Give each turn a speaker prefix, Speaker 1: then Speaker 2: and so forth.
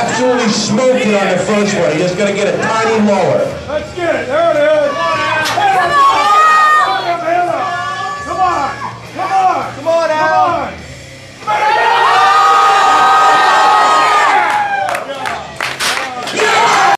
Speaker 1: absolutely smoked it on the first one. He's just got to get a tiny lower.
Speaker 2: Let's get it. There it is.